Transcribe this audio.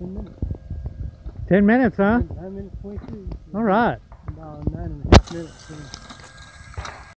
10 minutes. 10 minutes, huh? 9 minutes 22. All right. About nine and a half minutes.